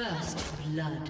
First blood.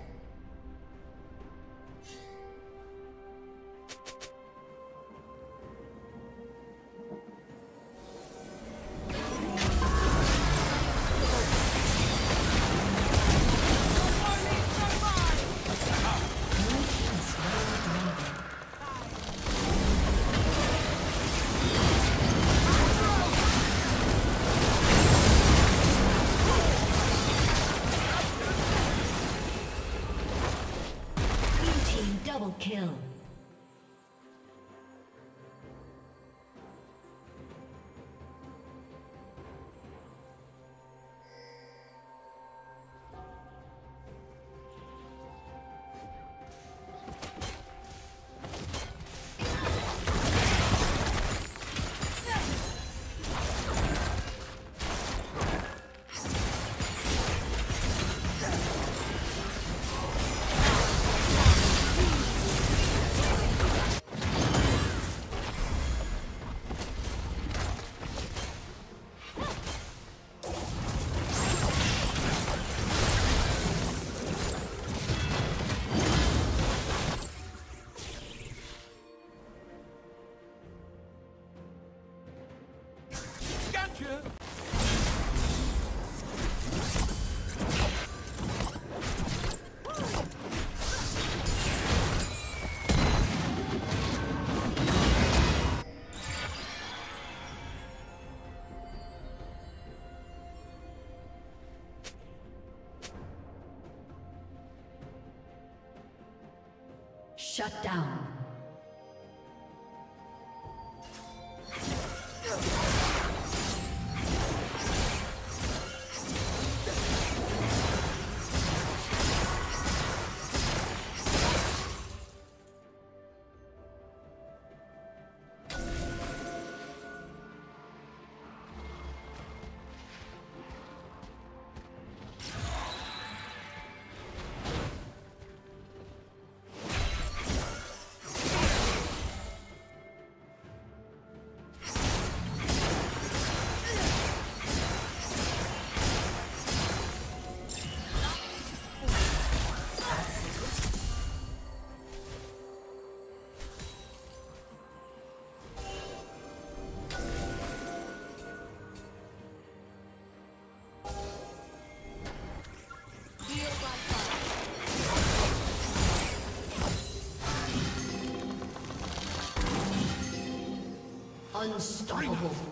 Shut down. Unstoppable.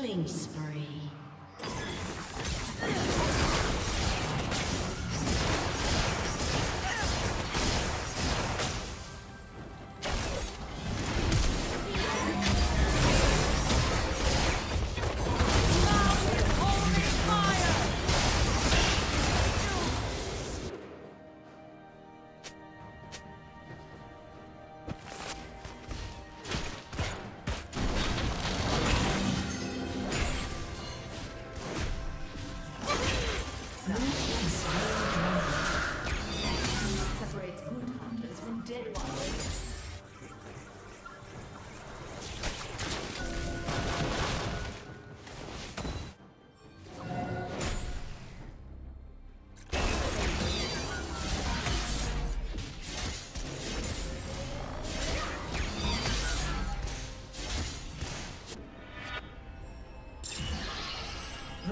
Killing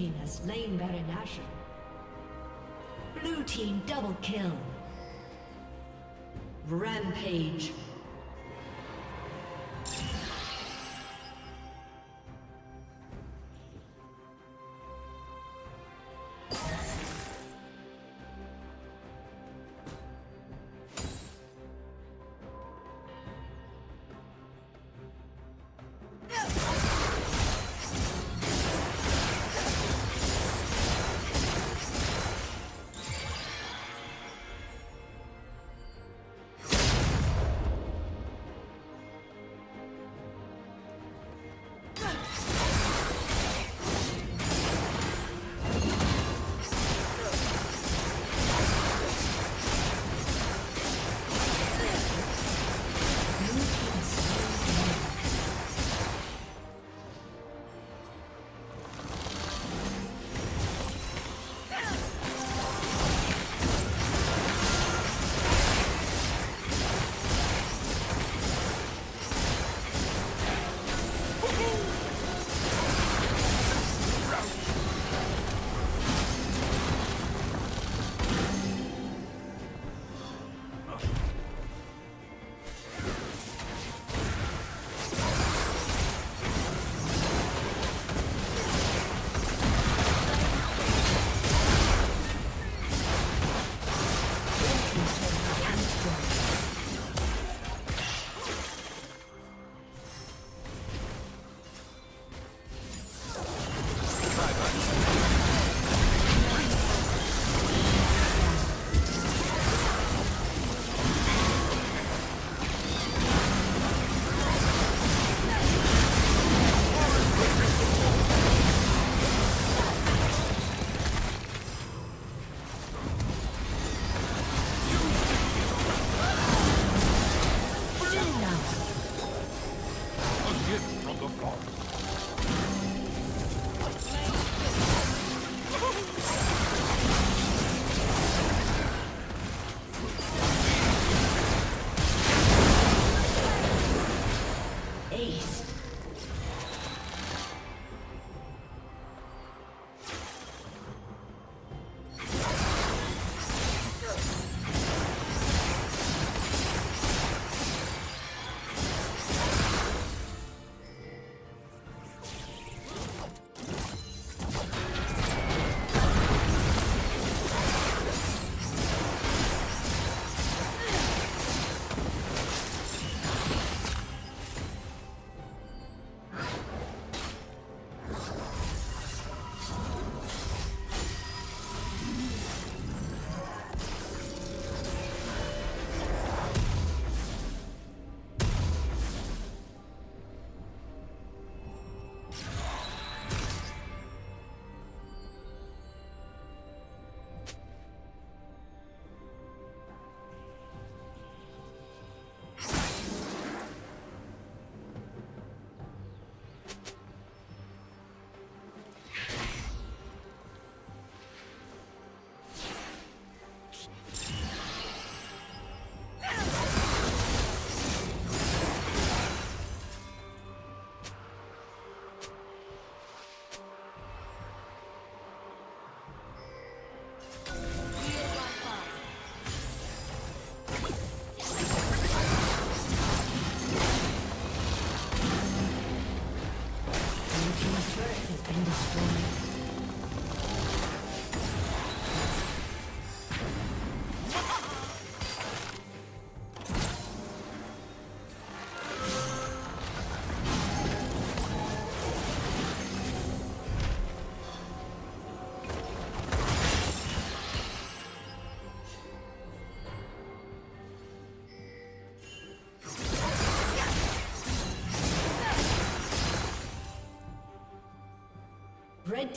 Team has slain Baron Nashor. Blue team double kill. Rampage. Red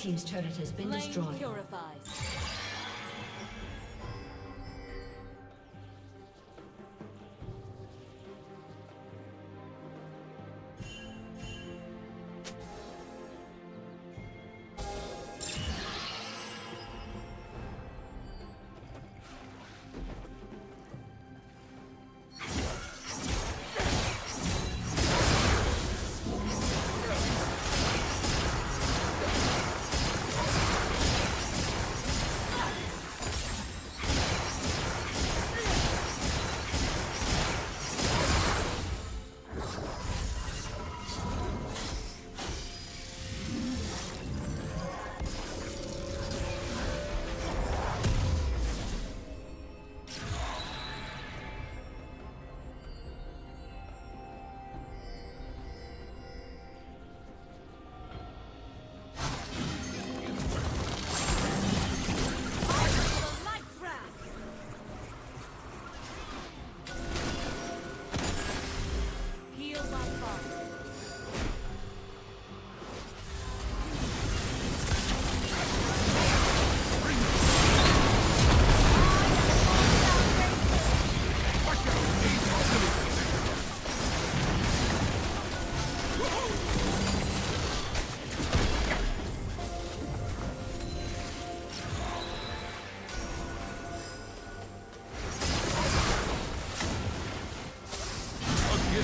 Team's turret has been Flame destroyed.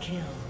kill.